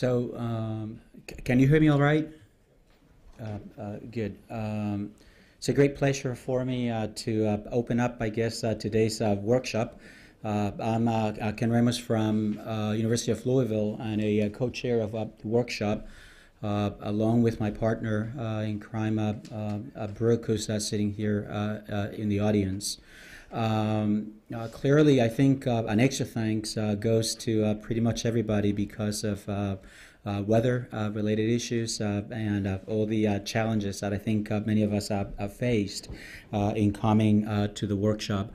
So, um, can you hear me all right? Uh, uh, good. Um, it's a great pleasure for me uh, to uh, open up, I guess, uh, today's uh, workshop. I'm Ken Ramos from University of Louisville and a co-chair of the workshop, along with my partner in crime, Brooke, who's sitting here in the audience. Um, uh, clearly, I think uh, an extra thanks uh, goes to uh, pretty much everybody because of uh, uh, weather-related issues and all the challenges that I think many of us have, have faced in coming to the workshop.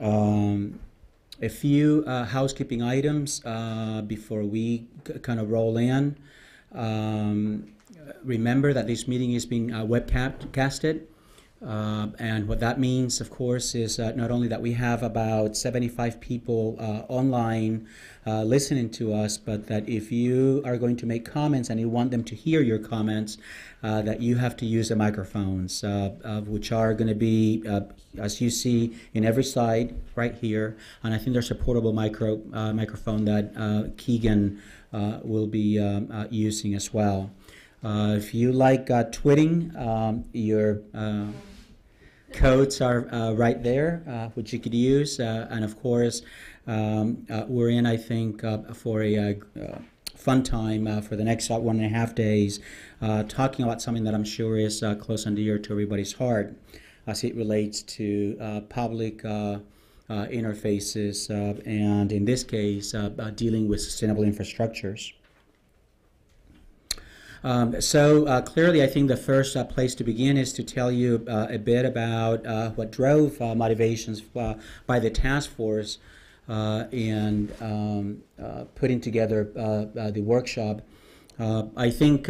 Um, a few housekeeping items before we kind of roll in. Um, remember that this meeting is being webcasted. Uh, and what that means, of course, is uh, not only that we have about 75 people uh, online uh, listening to us, but that if you are going to make comments and you want them to hear your comments, uh, that you have to use the microphones, uh, which are going to be, as you see, in every slide right here. And I think there's a portable micro microphone that Keegan will be um, using as well. If you like twitting, um, your codes are uh, right there, uh, which you could use. Uh, and of course, um, uh, we're in, I think, uh, for a uh, fun time for the next one and a half days, talking about something that I'm sure is close and dear to everybody's heart as it relates to public. Interfaces, and in this case, dealing with sustainable infrastructures. Um, so uh, clearly, I think the first uh, place to begin is to tell you uh, a bit about uh, what drove uh, motivations uh, by the task force in um, putting together the workshop. I think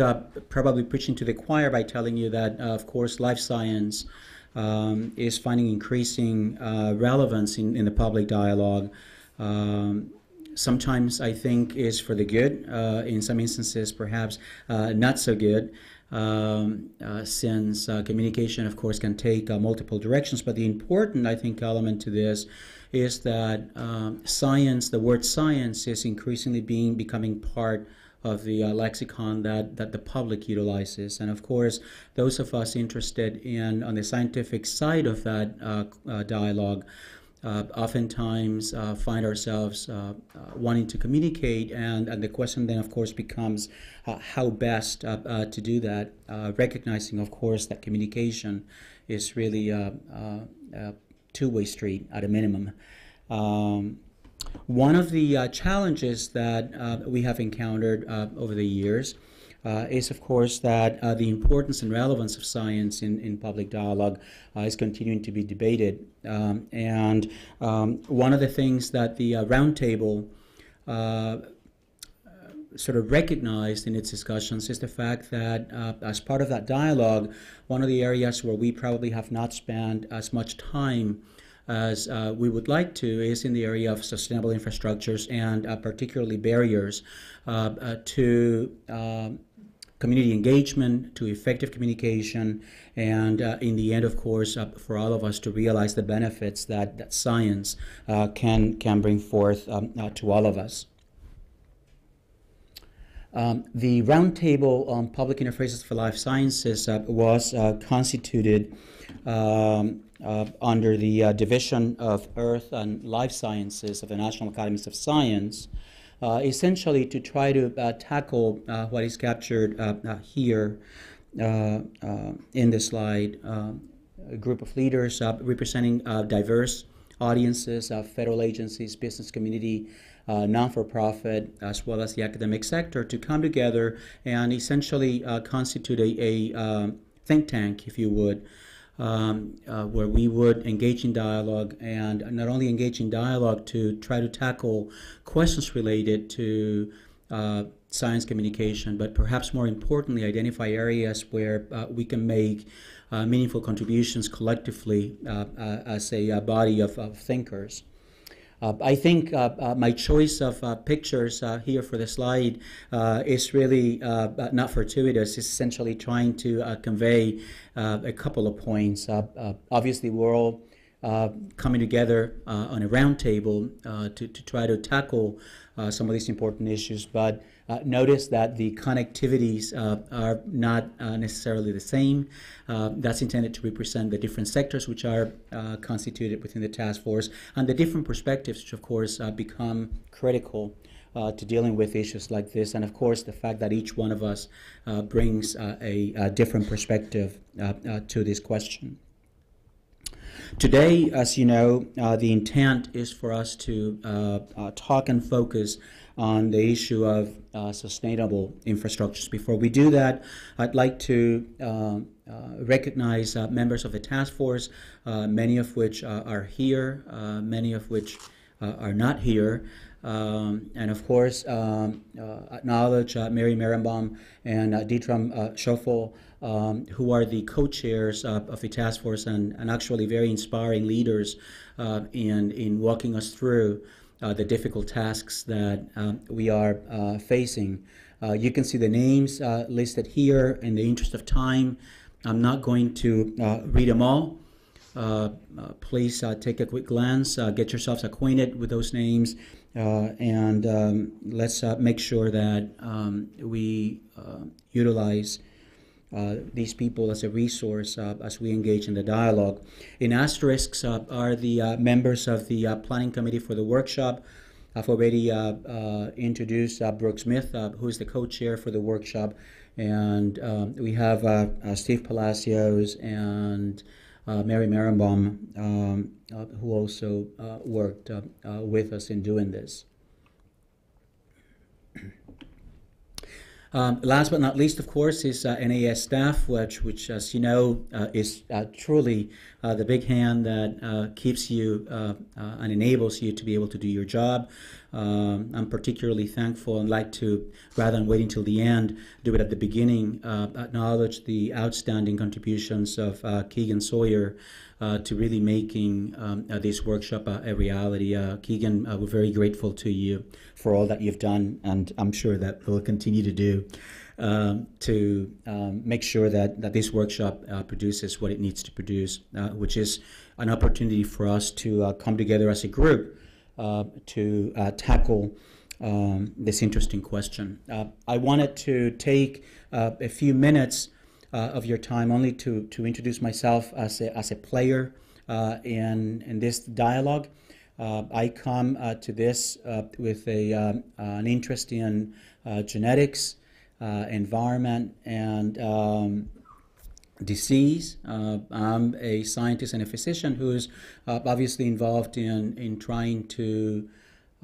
probably preaching to the choir by telling you that, of course, life science um, is finding increasing relevance in, in the public dialogue. Um, sometimes I think is for the good. Uh, in some instances, perhaps uh, not so good, um, uh, since uh, communication, of course, can take uh, multiple directions. But the important, I think, element to this is that um, science, the word science, is increasingly being becoming part of the uh, lexicon that, that the public utilizes. And of course, those of us interested in on the scientific side of that uh, uh, dialogue uh, oftentimes uh, find ourselves uh, uh, wanting to communicate, and, and the question then, of course, becomes uh, how best uh, to do that, recognizing, of course, that communication is really a, two way street at a minimum. Um, one of the challenges that we have encountered over the years uh, is, of course, that uh, the importance and relevance of science in, in public dialogue uh, is continuing to be debated. Um, and um, one of the things that the uh, roundtable uh, sort of recognized in its discussions is the fact that uh, as part of that dialogue, one of the areas where we probably have not spent as much time as uh, we would like to is in the area of sustainable infrastructures and uh, particularly barriers to um, community engagement, to effective communication, and uh, in the end, of course, uh, for all of us to realize the benefits that, that science uh, can, can bring forth um, uh, to all of us. Um, the Roundtable on Public Interfaces for Life Sciences uh, was constituted um, uh, under the uh, Division of Earth and Life Sciences of the National Academies of Science, essentially to try to uh, tackle uh, what is captured uh, uh, here uh, uh, in this slide. A group of leaders uh, representing uh, diverse audiences, uh, federal agencies, business community, uh, non-for-profit, as well as the academic sector, to come together and essentially uh, constitute a, a um, think tank, if you would, um, uh, where we would engage in dialogue and not only engage in dialogue to try to tackle questions related to uh, science communication, but perhaps more importantly, identify areas where uh, we can make uh, meaningful contributions collectively uh, uh, as a body of, of thinkers. Uh, I think uh, uh, my choice of uh, pictures uh, here for the slide uh, is really not fortuitous. It's essentially trying to convey a couple of points. Obviously, we're all uh, coming together uh, on a roundtable uh, to, to try to tackle uh, some of these important issues. But notice that the connectivities are not necessarily the same. that's intended to represent the different sectors which are constituted within the task force and the different perspectives, which of course become critical. Uh, to dealing with issues like this, and of course, the fact that each one of us uh, brings uh, a, a, different perspective to this question. Today, as you know, uh, the intent is for us to uh, uh, talk and focus on the issue of uh, sustainable infrastructures. Before we do that, I'd like to uh, uh, recognize members of the task force, many of which are here, many of which are not here. Um, and of course, um, acknowledge May Berenbaum and Dietram Scheufele, um, who are the co-chairs uh, of the task force and, and actually very inspiring leaders uh, in, in walking us through uh, the difficult tasks that um, we are uh, facing. Uh, you can see the names uh, listed here in the interest of time. I'm not going to read them all. please take a quick glance, get yourselves acquainted with those names, and um, let's make sure that um, we utilize uh, these people as a resource uh, as we engage in the dialogue. In asterisks uh, are the uh, members of the uh, planning committee for the workshop. I've already introduced Brooke Smith, who is the co-chair for the workshop, and um, we have Steve Palacios and May Berenbaum, um, who also worked with us in doing this. Um, last but not least, of course, is uh, NAS staff, which, which as you know, uh, is uh, truly uh, the big hand that uh, keeps you uh, and enables you to be able to do your job. Um, I'm particularly thankful and like to, rather than waiting till the end, do it at the beginning, acknowledge the outstanding contributions of Keegan Sawyer. Uh, to really making um, uh, this workshop uh, a reality. Keegan, we're very grateful to you for all that you've done, and I'm sure that we'll continue to do. Um, to um, make sure that, that this workshop uh, produces what it needs to produce, uh, which is an opportunity for us to uh, come together as a group to tackle um, this interesting question. I wanted to take a few minutes uh, of your time only to, to introduce myself as a, as a player uh, in, in this dialogue. Uh, I come to this with a, um, an interest in genetics, environment, and um, disease. Uh, I'm a scientist and a physician who's uh, obviously involved in, in trying to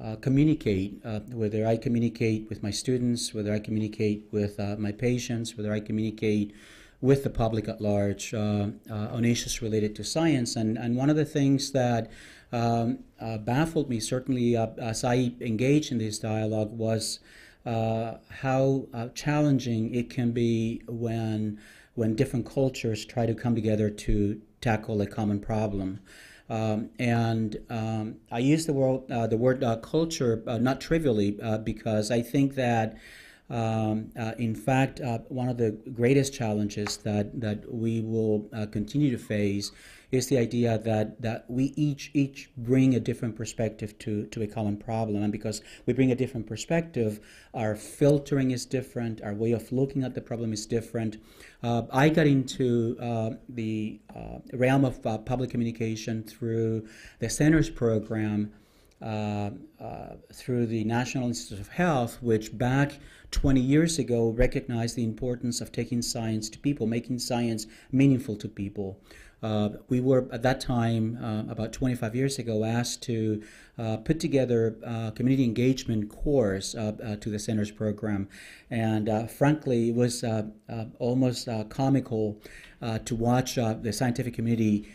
uh, communicate, whether I communicate with my students, whether I communicate with my patients, whether I communicate with the public at large uh, uh, on issues related to science. And, and one of the things that um, uh, baffled me, certainly as I engaged in this dialogue, was how challenging it can be when, when different cultures try to come together to tackle a common problem. Um, and um, I use the word, uh, the word uh, culture uh, not trivially because I think that um, uh, in fact, uh, one of the greatest challenges that, that we will uh, continue to face is the idea that, that we each each bring a different perspective to, to a common problem. And because we bring a different perspective, our filtering is different, our way of looking at the problem is different. Uh, I got into uh, the uh, realm of public communication through the Centers program. Uh, uh, through the National Institute of Health, which back 20 years ago recognized the importance of taking science to people, making science meaningful to people. Uh, we were at that time, uh, about 25 years ago, asked to uh, put together a community engagement course to the center's program. And frankly, it was almost comical to watch the scientific community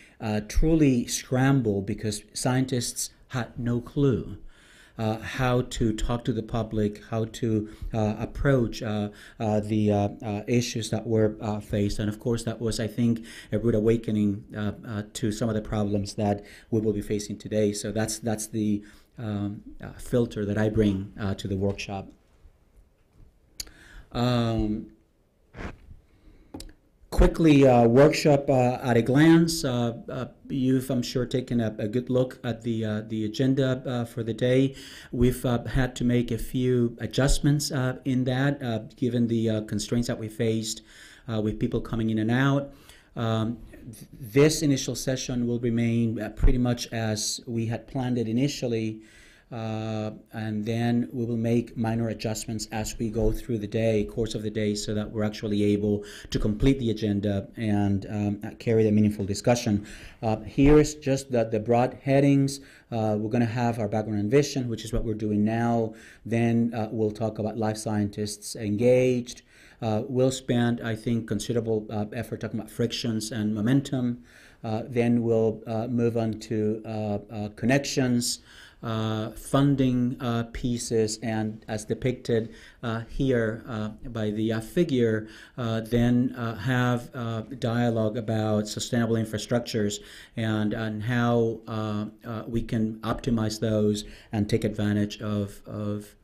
truly scramble because scientists had no clue. Uh, how to talk to the public, how to uh, approach uh, uh the uh, uh, issues that were faced. And of course, that was, I think, a rude awakening to some of the problems that we will be facing today. So that's, that's the um, filter that I bring to the workshop. Um, quickly, uh, workshop uh, at a glance. Uh, uh, you've, I'm sure, taken a, a good look at the uh, the agenda uh, for the day. We've had to make a few adjustments in that, given the constraints that we faced with people coming in and out. Um, th- this initial session will remain pretty much as we had planned it initially. Uh, and then we will make minor adjustments as we go through the day, course of the day, so that we're actually able to complete the agenda and um, carry the meaningful discussion. Uh, here's just the, the broad headings. Uh, we're going to have our background and vision, which is what we're doing now. Then uh, we'll talk about life scientists engaged. Uh, we'll spend, I think, considerable uh, effort talking about frictions and momentum. Uh, then we'll uh, move on to uh, uh connections, uh, funding uh, pieces, and as depicted here by the figure, then have dialogue about sustainable infrastructures and, and how we can optimize those and take advantage of, of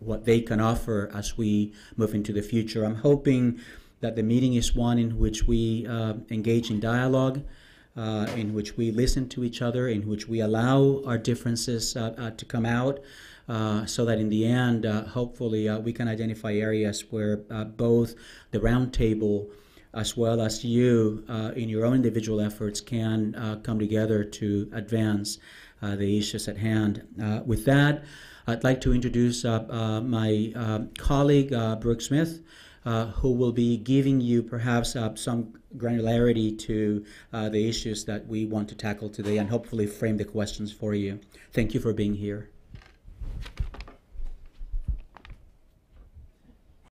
what they can offer as we move into the future. I'm hoping that the meeting is one in which we uh, engage in dialogue, uh, in which we listen to each other, in which we allow our differences uh, uh, to come out. Uh, so that in the end, hopefully, we can identify areas where both the roundtable as well as you in your own individual efforts can come together to advance the issues at hand. With that, I'd like to introduce my colleague, Brooke Smith, uh, who will be giving you perhaps uh, some granularity to uh, the issues that we want to tackle today and hopefully frame the questions for you. Thank you for being here.